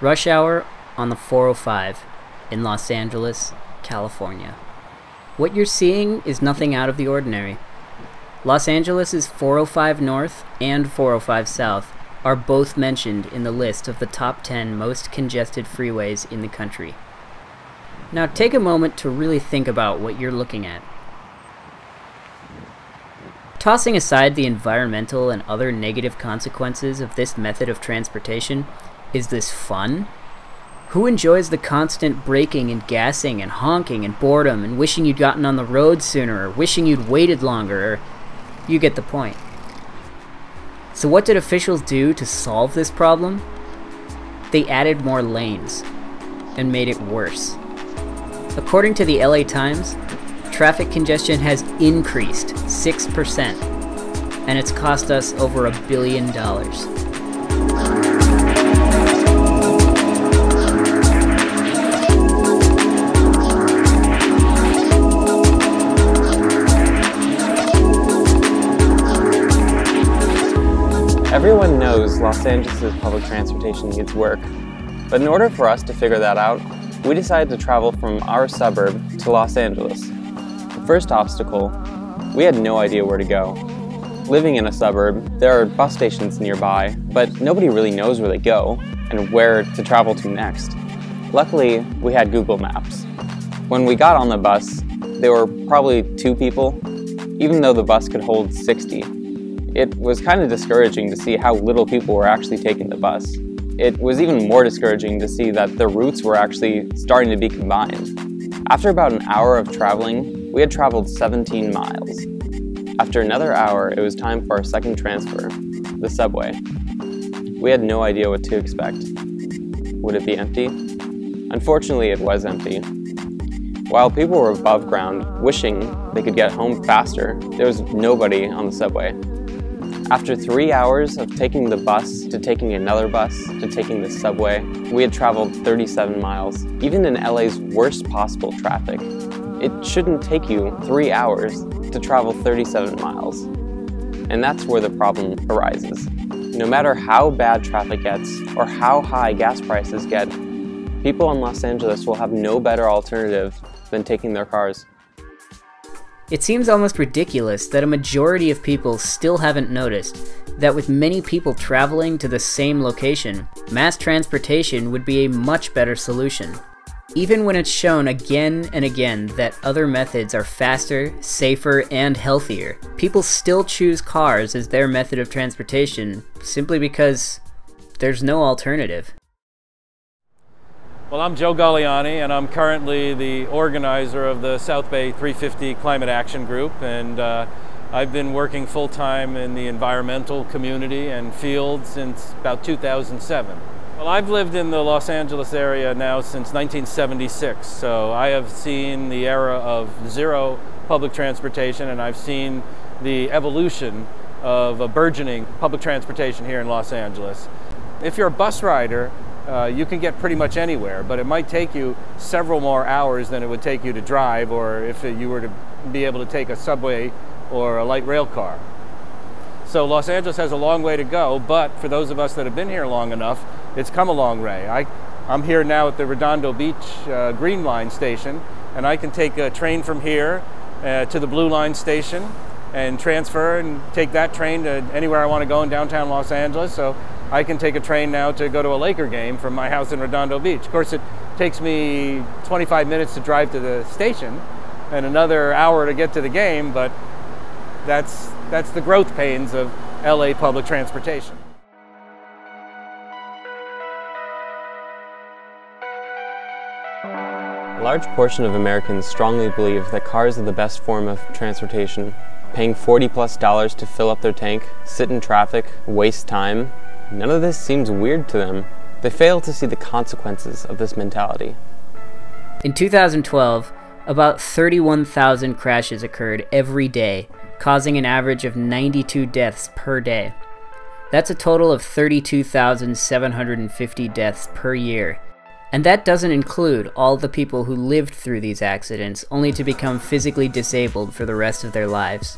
Rush hour on the 405 in Los Angeles, California. What you're seeing is nothing out of the ordinary. Los Angeles' 405 North and 405 South are both mentioned in the list of the top 10 most congested freeways in the country. Now take a moment to really think about what you're looking at. Tossing aside the environmental and other negative consequences of this method of transportation, is this fun? Who enjoys the constant braking and gassing and honking and boredom and wishing you'd gotten on the road sooner or wishing you'd waited longer or you get the point. So what did officials do to solve this problem? They added more lanes and made it worse. According to the LA Times, traffic congestion has increased 6%, and it's cost us over a billion dollars. Everyone knows Los Angeles' public transportation needs work, but in order for us to figure that out, we decided to travel from our suburb to Los Angeles. The first obstacle, we had no idea where to go. Living in a suburb, there are bus stations nearby, but nobody really knows where they go and where to travel to next. Luckily, we had Google Maps. When we got on the bus, there were probably two people, even though the bus could hold 60 it was kind of discouraging to see how little people were actually taking the bus. It was even more discouraging to see that the routes were actually starting to be combined. After about an hour of traveling, we had traveled 17 miles. After another hour, it was time for our second transfer, the subway. We had no idea what to expect. Would it be empty? Unfortunately, it was empty. While people were above ground, wishing they could get home faster, there was nobody on the subway. After three hours of taking the bus, to taking another bus, to taking the subway, we had traveled 37 miles. Even in LA's worst possible traffic, it shouldn't take you three hours to travel 37 miles. And that's where the problem arises. No matter how bad traffic gets or how high gas prices get, people in Los Angeles will have no better alternative than taking their cars. It seems almost ridiculous that a majority of people still haven't noticed that with many people traveling to the same location, mass transportation would be a much better solution. Even when it's shown again and again that other methods are faster, safer, and healthier, people still choose cars as their method of transportation simply because there's no alternative. Well, I'm Joe Galliani, and I'm currently the organizer of the South Bay 350 Climate Action Group, and uh, I've been working full time in the environmental community and field since about 2007. Well, I've lived in the Los Angeles area now since 1976, so I have seen the era of zero public transportation, and I've seen the evolution of a burgeoning public transportation here in Los Angeles. If you're a bus rider, uh, you can get pretty much anywhere, but it might take you several more hours than it would take you to drive or if you were to be able to take a subway or a light rail car. So Los Angeles has a long way to go, but for those of us that have been here long enough, it's come a long way. I, I'm here now at the Redondo Beach uh, Green Line station, and I can take a train from here uh, to the Blue Line station and transfer and take that train to anywhere I want to go in downtown Los Angeles. So I can take a train now to go to a Laker game from my house in Redondo Beach. Of course, it takes me 25 minutes to drive to the station and another hour to get to the game, but that's, that's the growth pains of LA public transportation. A large portion of Americans strongly believe that cars are the best form of transportation. Paying 40 plus dollars to fill up their tank, sit in traffic, waste time, None of this seems weird to them. They fail to see the consequences of this mentality. In 2012, about 31,000 crashes occurred every day, causing an average of 92 deaths per day. That's a total of 32,750 deaths per year. And that doesn't include all the people who lived through these accidents only to become physically disabled for the rest of their lives.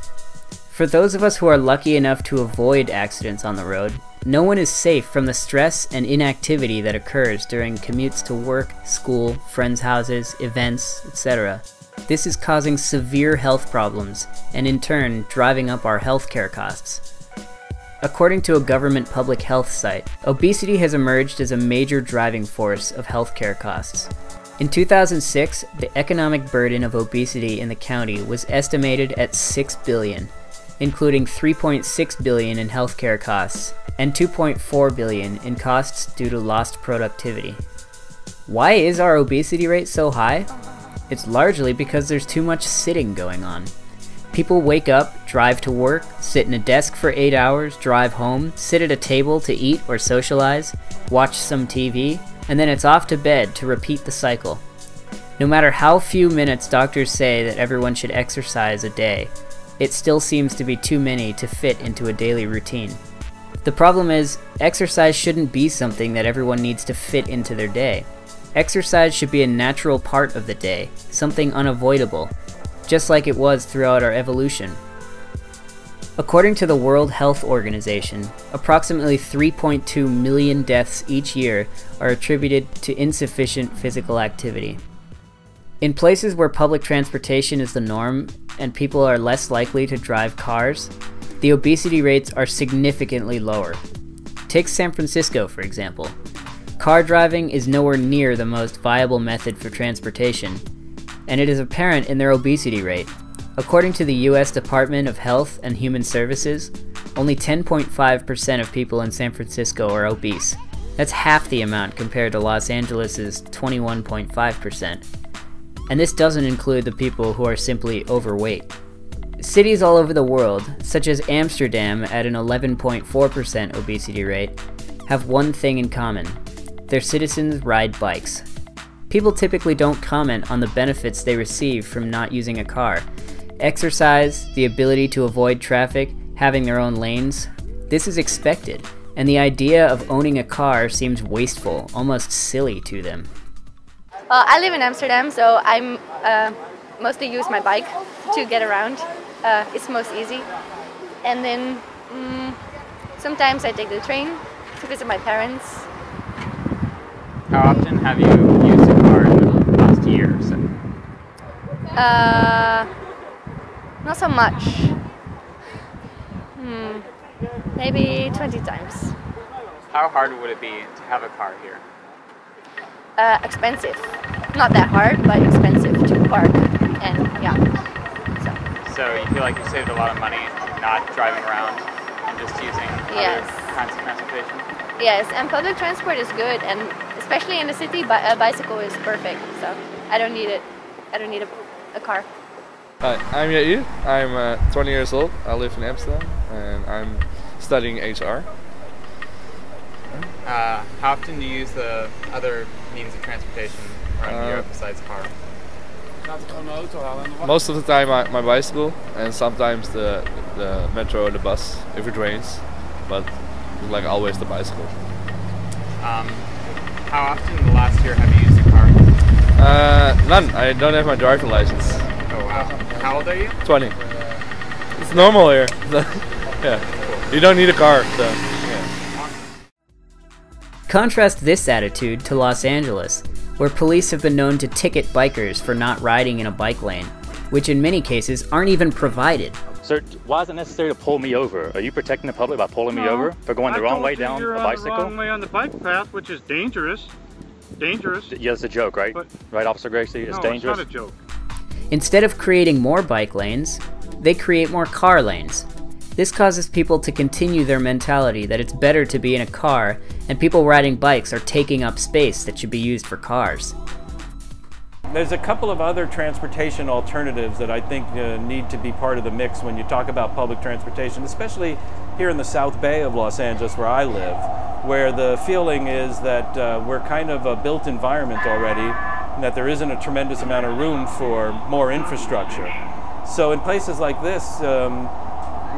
For those of us who are lucky enough to avoid accidents on the road, no one is safe from the stress and inactivity that occurs during commutes to work, school, friends' houses, events, etc. This is causing severe health problems and in turn driving up our healthcare costs. According to a government public health site, obesity has emerged as a major driving force of healthcare costs. In 2006, the economic burden of obesity in the county was estimated at 6 billion, including 3.6 billion in healthcare costs and 2.4 billion in costs due to lost productivity. Why is our obesity rate so high? It's largely because there's too much sitting going on. People wake up, drive to work, sit in a desk for 8 hours, drive home, sit at a table to eat or socialize, watch some TV, and then it's off to bed to repeat the cycle. No matter how few minutes doctors say that everyone should exercise a day, it still seems to be too many to fit into a daily routine. The problem is, exercise shouldn't be something that everyone needs to fit into their day. Exercise should be a natural part of the day, something unavoidable, just like it was throughout our evolution. According to the World Health Organization, approximately 3.2 million deaths each year are attributed to insufficient physical activity. In places where public transportation is the norm and people are less likely to drive cars, the obesity rates are significantly lower. Take San Francisco, for example. Car driving is nowhere near the most viable method for transportation, and it is apparent in their obesity rate. According to the US Department of Health and Human Services, only 10.5% of people in San Francisco are obese. That's half the amount compared to Los Angeles' 21.5%. And this doesn't include the people who are simply overweight. Cities all over the world, such as Amsterdam at an 11.4% obesity rate, have one thing in common their citizens ride bikes. People typically don't comment on the benefits they receive from not using a car. Exercise, the ability to avoid traffic, having their own lanes, this is expected, and the idea of owning a car seems wasteful, almost silly to them. Well, I live in Amsterdam, so I'm uh, mostly use my bike to get around. Uh, it's most easy. And then mm, sometimes I take the train to visit my parents. How often have you used a car in the last year or so? Uh, not so much. Hmm, maybe 20 times. How hard would it be to have a car here? Uh, expensive. Not that hard, but expensive to park. And yeah. So. So you feel like you saved a lot of money not driving around and just using Yes. other kinds of transportation? Yes, and public transport is good, and especially in the city, bi- a bicycle is perfect. So I don't need it. I don't need a, a car. Hi, I'm Yair. I'm uh, 20 years old. I live in Amsterdam and I'm studying HR. Uh, how often do you use the other means of transportation around Uh, Europe besides car? Most of the time, I, my bicycle and sometimes the, the metro or the bus if it rains, but like always the bicycle. Um, how often in the last year have you used a car? Uh, none. I don't have my driving license. Oh wow. How old are you? 20. It's normal here. yeah. You don't need a car. So, yeah. Contrast this attitude to Los Angeles, where police have been known to ticket bikers for not riding in a bike lane, which in many cases aren't even provided. Sir, why is it necessary to pull me over? Are you protecting the public by pulling me over for going the I wrong way you down you're a on bicycle? The wrong way on the bike path, which is dangerous. Dangerous. Yeah, it's a joke, right? But- right, Officer Gracie? It's no, dangerous. it's not a joke. Instead of creating more bike lanes, they create more car lanes. This causes people to continue their mentality that it's better to be in a car, and people riding bikes are taking up space that should be used for cars. There's a couple of other transportation alternatives that I think uh, need to be part of the mix when you talk about public transportation, especially here in the South Bay of Los Angeles, where I live, where the feeling is that uh, we're kind of a built environment already, and that there isn't a tremendous amount of room for more infrastructure. So in places like this, um,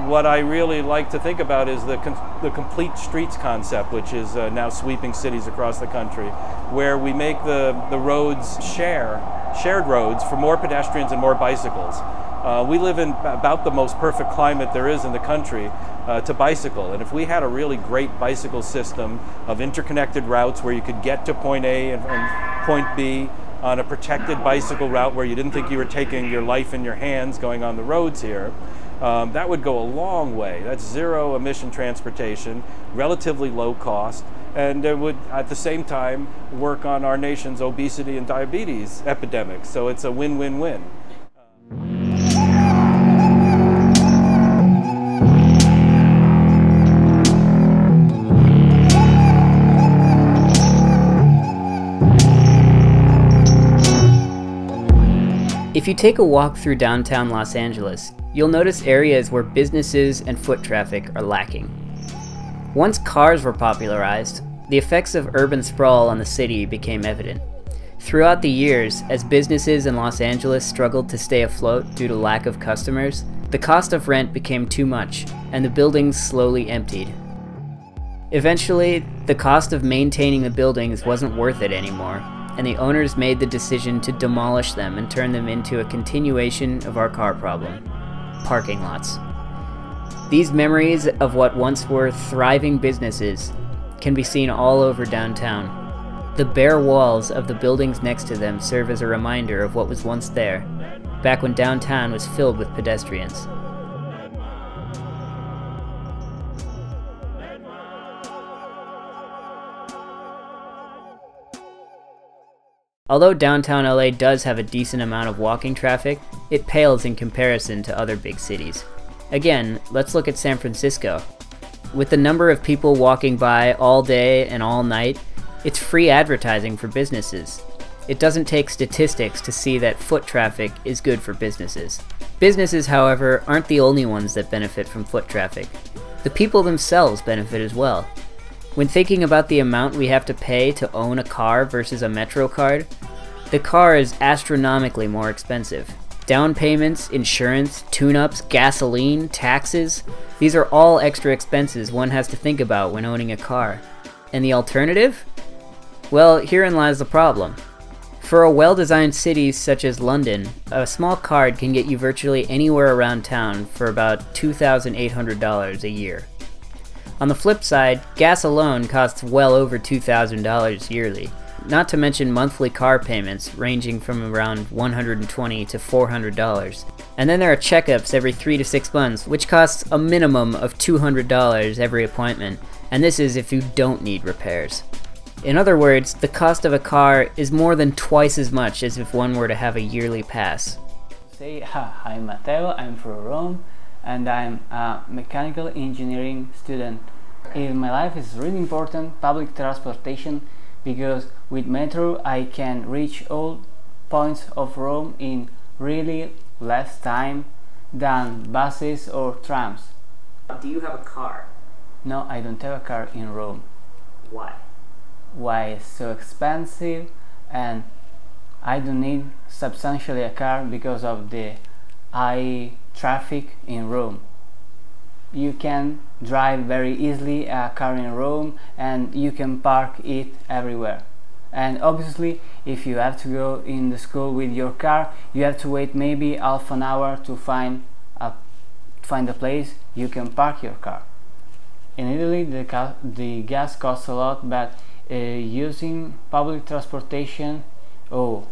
what I really like to think about is the, com- the complete streets concept, which is uh, now sweeping cities across the country, where we make the, the roads share, shared roads for more pedestrians and more bicycles. Uh, we live in about the most perfect climate there is in the country uh, to bicycle. And if we had a really great bicycle system of interconnected routes where you could get to point A and, and point B on a protected bicycle route where you didn't think you were taking your life in your hands going on the roads here, um, that would go a long way. That's zero emission transportation, relatively low cost, and it would at the same time work on our nation's obesity and diabetes epidemic. So it's a win win win. If you take a walk through downtown Los Angeles, you'll notice areas where businesses and foot traffic are lacking. Once cars were popularized, the effects of urban sprawl on the city became evident. Throughout the years, as businesses in Los Angeles struggled to stay afloat due to lack of customers, the cost of rent became too much, and the buildings slowly emptied. Eventually, the cost of maintaining the buildings wasn't worth it anymore, and the owners made the decision to demolish them and turn them into a continuation of our car problem parking lots. These memories of what once were thriving businesses can be seen all over downtown. The bare walls of the buildings next to them serve as a reminder of what was once there, back when downtown was filled with pedestrians. Although downtown LA does have a decent amount of walking traffic, it pales in comparison to other big cities. Again, let's look at San Francisco. With the number of people walking by all day and all night, it's free advertising for businesses. It doesn't take statistics to see that foot traffic is good for businesses. Businesses, however, aren't the only ones that benefit from foot traffic. The people themselves benefit as well. When thinking about the amount we have to pay to own a car versus a Metro card, the car is astronomically more expensive. Down payments, insurance, tune-ups, gasoline, taxes, these are all extra expenses one has to think about when owning a car. And the alternative? Well, herein lies the problem. For a well-designed city such as London, a small card can get you virtually anywhere around town for about $2,800 a year. On the flip side, gas alone costs well over $2,000 yearly, not to mention monthly car payments ranging from around $120 to $400. And then there are checkups every 3 to 6 months, which costs a minimum of $200 every appointment, and this is if you don't need repairs. In other words, the cost of a car is more than twice as much as if one were to have a yearly pass. Say, hi, Matteo, I'm from Rome, and I'm a mechanical engineering student. In my life is really important public transportation because with metro I can reach all points of Rome in really less time than buses or trams. Do you have a car? No, I don't have a car in Rome. Why? Why it's so expensive and I don't need substantially a car because of the high traffic in Rome. You can drive very easily a car in Rome and you can park it everywhere. And obviously, if you have to go in the school with your car, you have to wait maybe half an hour to find a find a place you can park your car. In Italy, the, the gas costs a lot, but uh, using public transportation, oh,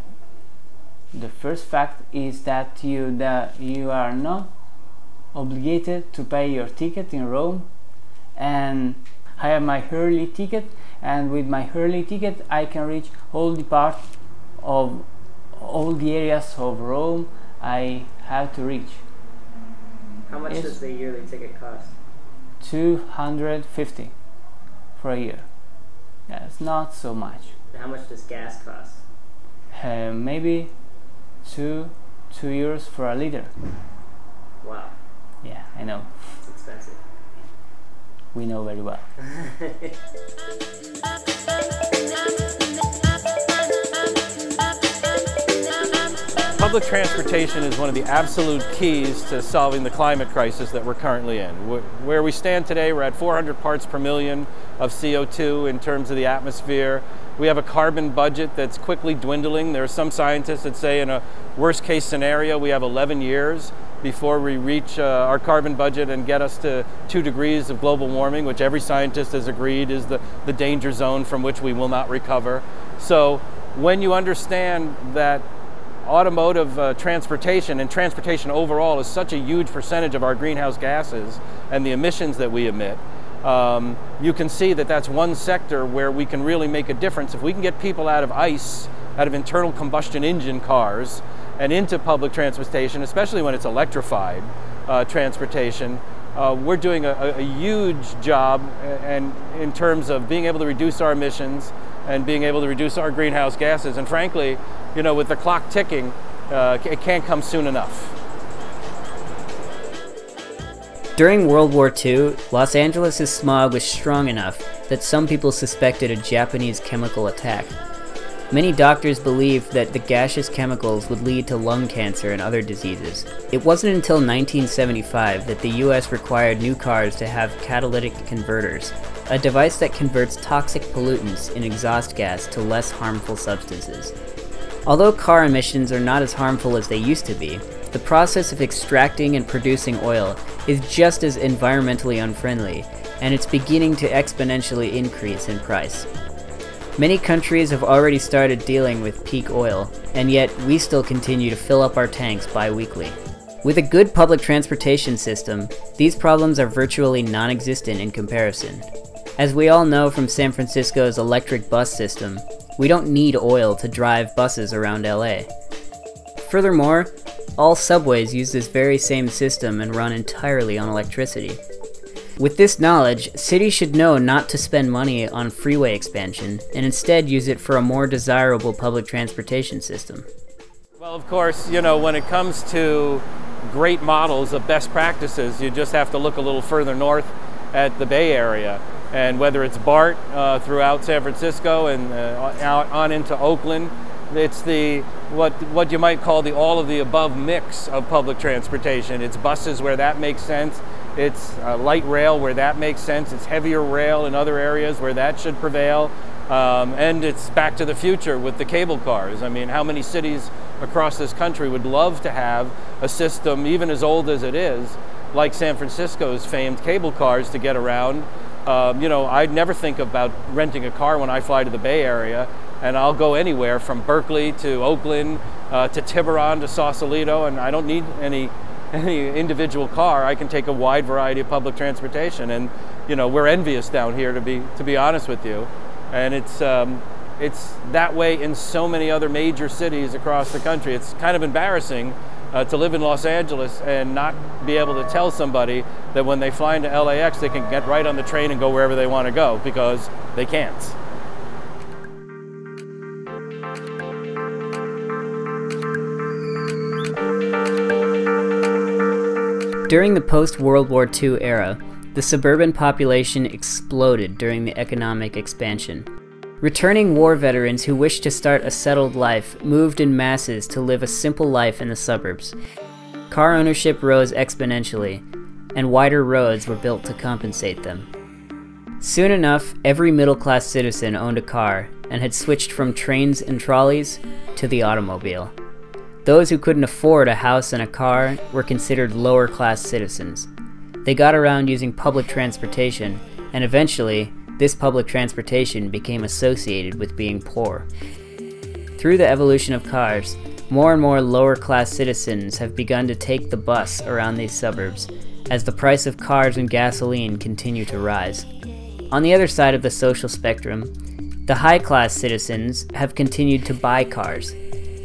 the first fact is that you that you are not obligated to pay your ticket in Rome and I have my early ticket and with my early ticket I can reach all the part of all the areas of Rome I have to reach. How much does the yearly ticket cost? 250 for a year. Yeah, it's not so much. How much does gas cost? Uh, maybe two two euros for a liter. Wow. Yeah, I know. It's expensive. We know very well. public transportation is one of the absolute keys to solving the climate crisis that we're currently in. Where we stand today, we're at 400 parts per million of CO2 in terms of the atmosphere. We have a carbon budget that's quickly dwindling. There are some scientists that say in a worst case scenario, we have 11 years before we reach uh, our carbon budget and get us to two degrees of global warming, which every scientist has agreed is the, the danger zone from which we will not recover. So when you understand that automotive uh, transportation and transportation overall is such a huge percentage of our greenhouse gases and the emissions that we emit, um, you can see that that's one sector where we can really make a difference. If we can get people out of ICE, out of internal combustion engine cars, and into public transportation, especially when it's electrified uh, transportation, uh, we're doing a, a, huge job and in terms of being able to reduce our emissions and being able to reduce our greenhouse gases. And frankly, you know, with the clock ticking, uh, it can't come soon enough. During World War II, Los Angeles' smog was strong enough that some people suspected a Japanese chemical attack. Many doctors believed that the gaseous chemicals would lead to lung cancer and other diseases. It wasn't until 1975 that the US required new cars to have catalytic converters, a device that converts toxic pollutants in exhaust gas to less harmful substances. Although car emissions are not as harmful as they used to be, the process of extracting and producing oil is just as environmentally unfriendly, and it's beginning to exponentially increase in price. Many countries have already started dealing with peak oil, and yet we still continue to fill up our tanks bi-weekly. With a good public transportation system, these problems are virtually non-existent in comparison. As we all know from San Francisco's electric bus system, we don't need oil to drive buses around LA. Furthermore, all subways use this very same system and run entirely on electricity. With this knowledge, cities should know not to spend money on freeway expansion and instead use it for a more desirable public transportation system. Well, of course, you know, when it comes to great models of best practices, you just have to look a little further north at the Bay Area. And whether it's BART uh, throughout San Francisco and uh, out on into Oakland, it's the what what you might call the all of the above mix of public transportation. It's buses where that makes sense. It's uh, light rail where that makes sense. It's heavier rail in other areas where that should prevail. Um, and it's back to the future with the cable cars. I mean, how many cities across this country would love to have a system, even as old as it is, like San Francisco's famed cable cars to get around? Um, you know, I'd never think about renting a car when I fly to the Bay Area, and I'll go anywhere from Berkeley to Oakland uh, to Tiburon to Sausalito, and I don't need any any individual car, I can take a wide variety of public transportation. And you know, we're envious down here to be to be honest with you. And it's um, it's that way in so many other major cities across the country. It's kind of embarrassing uh, to live in Los Angeles and not be able to tell somebody that when they fly into LAX, they can get right on the train and go wherever they want to go because they can't. During the post-World War II era, the suburban population exploded during the economic expansion. Returning war veterans who wished to start a settled life moved in masses to live a simple life in the suburbs. Car ownership rose exponentially, and wider roads were built to compensate them. Soon enough, every middle-class citizen owned a car and had switched from trains and trolleys to the automobile. Those who couldn't afford a house and a car were considered lower class citizens. They got around using public transportation, and eventually, this public transportation became associated with being poor. Through the evolution of cars, more and more lower class citizens have begun to take the bus around these suburbs as the price of cars and gasoline continue to rise. On the other side of the social spectrum, the high class citizens have continued to buy cars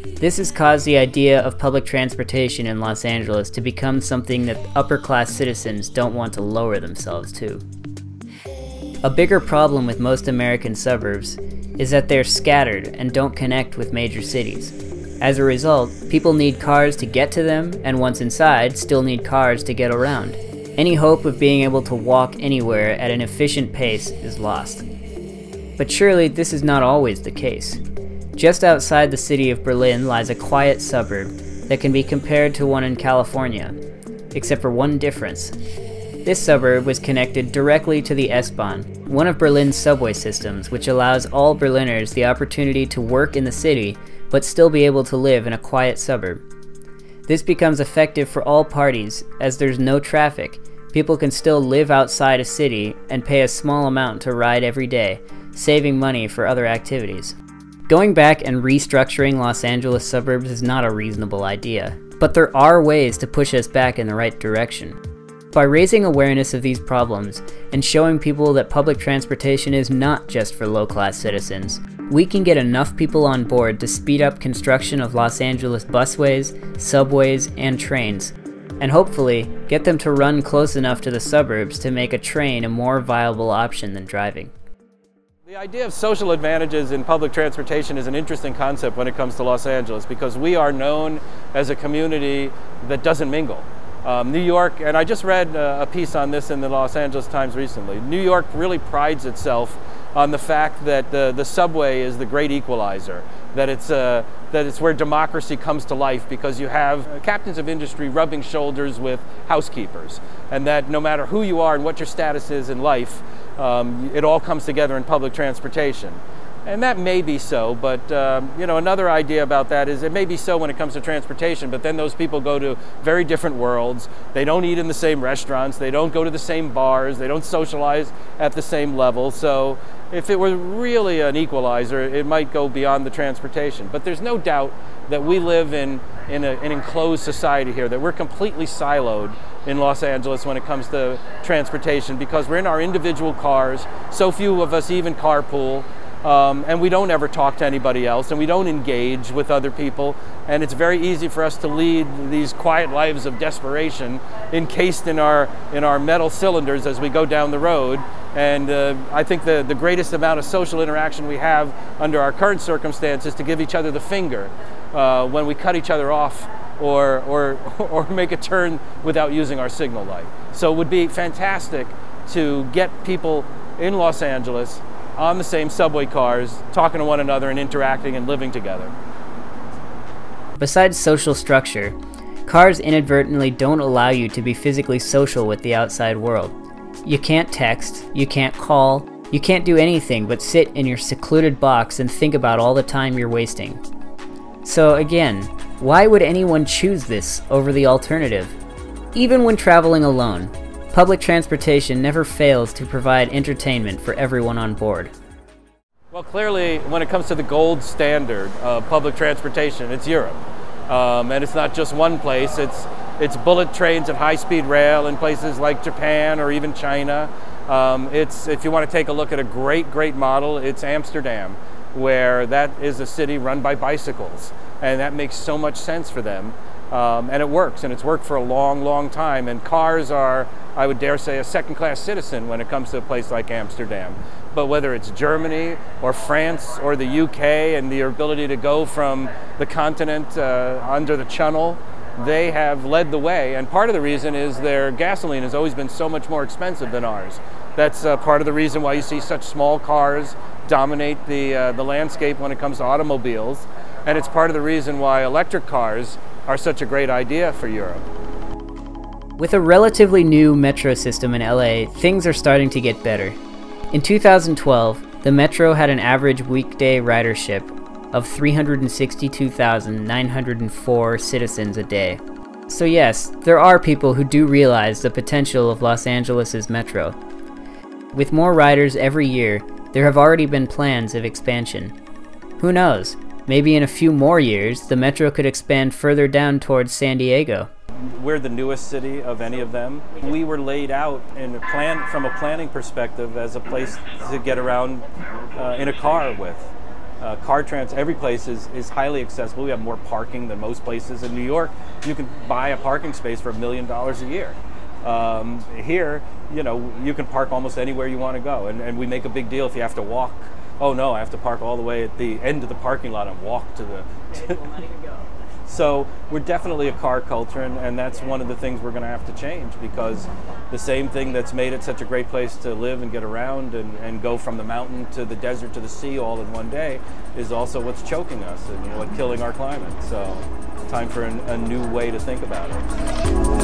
this has caused the idea of public transportation in Los Angeles to become something that upper class citizens don't want to lower themselves to. A bigger problem with most American suburbs is that they're scattered and don't connect with major cities. As a result, people need cars to get to them, and once inside, still need cars to get around. Any hope of being able to walk anywhere at an efficient pace is lost. But surely this is not always the case. Just outside the city of Berlin lies a quiet suburb that can be compared to one in California, except for one difference. This suburb was connected directly to the S-Bahn, one of Berlin's subway systems, which allows all Berliners the opportunity to work in the city but still be able to live in a quiet suburb. This becomes effective for all parties, as there's no traffic. People can still live outside a city and pay a small amount to ride every day, saving money for other activities. Going back and restructuring Los Angeles suburbs is not a reasonable idea, but there are ways to push us back in the right direction. By raising awareness of these problems and showing people that public transportation is not just for low class citizens, we can get enough people on board to speed up construction of Los Angeles busways, subways, and trains, and hopefully get them to run close enough to the suburbs to make a train a more viable option than driving. The idea of social advantages in public transportation is an interesting concept when it comes to Los Angeles because we are known as a community that doesn't mingle. Um, New York, and I just read uh, a piece on this in the Los Angeles Times recently. New York really prides itself on the fact that the, the subway is the great equalizer, that it's, uh, that it's where democracy comes to life because you have captains of industry rubbing shoulders with housekeepers, and that no matter who you are and what your status is in life, um, it all comes together in public transportation. And that may be so, but um, you know, another idea about that is it may be so when it comes to transportation, but then those people go to very different worlds. They don't eat in the same restaurants, they don't go to the same bars, they don't socialize at the same level. So if it were really an equalizer, it might go beyond the transportation. But there's no doubt that we live in, in a, an enclosed society here, that we're completely siloed in Los Angeles when it comes to transportation because we're in our individual cars. So few of us even carpool. Um, and we don't ever talk to anybody else and we don't engage with other people and it's very easy for us to lead these quiet lives of desperation encased in our in our metal cylinders as we go down the road and uh, I think the, the greatest amount of social interaction we have under our current circumstances to give each other the finger uh, when we cut each other off or, or, or make a turn without using our signal light. So it would be fantastic to get people in Los Angeles on the same subway cars, talking to one another and interacting and living together. Besides social structure, cars inadvertently don't allow you to be physically social with the outside world. You can't text, you can't call, you can't do anything but sit in your secluded box and think about all the time you're wasting. So again, why would anyone choose this over the alternative? Even when traveling alone, Public transportation never fails to provide entertainment for everyone on board. Well, clearly, when it comes to the gold standard of public transportation, it's Europe. Um, and it's not just one place, it's, it's bullet trains and high speed rail in places like Japan or even China. Um, it's, if you want to take a look at a great, great model, it's Amsterdam, where that is a city run by bicycles. And that makes so much sense for them. Um, and it works, and it's worked for a long, long time. And cars are, I would dare say, a second class citizen when it comes to a place like Amsterdam. But whether it's Germany or France or the UK and the ability to go from the continent uh, under the channel, they have led the way. And part of the reason is their gasoline has always been so much more expensive than ours. That's uh, part of the reason why you see such small cars dominate the, uh, the landscape when it comes to automobiles. And it's part of the reason why electric cars are such a great idea for Europe. With a relatively new metro system in LA, things are starting to get better. In 2012, the metro had an average weekday ridership of 362,904 citizens a day. So, yes, there are people who do realize the potential of Los Angeles' metro. With more riders every year, there have already been plans of expansion. Who knows? Maybe in a few more years, the metro could expand further down towards San Diego. We're the newest city of any of them. We were laid out in a plan from a planning perspective as a place to get around uh, in a car with. Uh, car trans, every place is, is highly accessible. We have more parking than most places. In New York, you can buy a parking space for a million dollars a year. Um, here, you know, you can park almost anywhere you want to go, and, and we make a big deal if you have to walk oh no, I have to park all the way at the end of the parking lot and walk to the. So we're definitely a car culture, and, and that's one of the things we're going to have to change because the same thing that's made it such a great place to live and get around and, and go from the mountain to the desert to the sea all in one day is also what's choking us and you know, what killing our climate. So time for an, a new way to think about it.